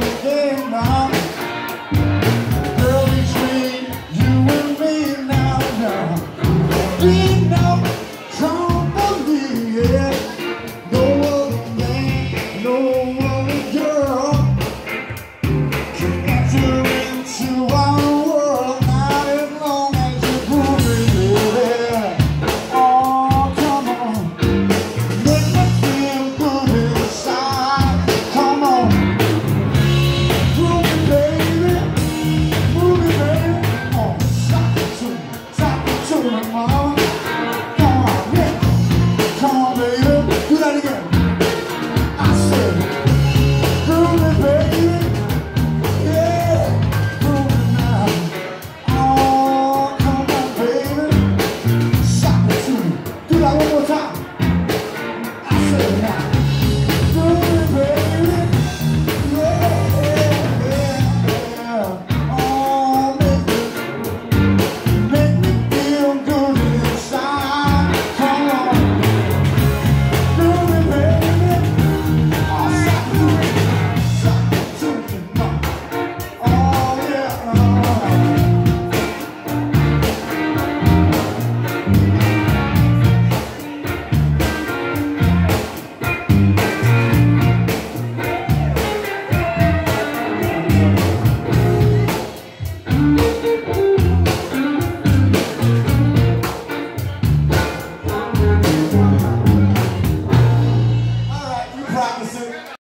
don't care, Mom.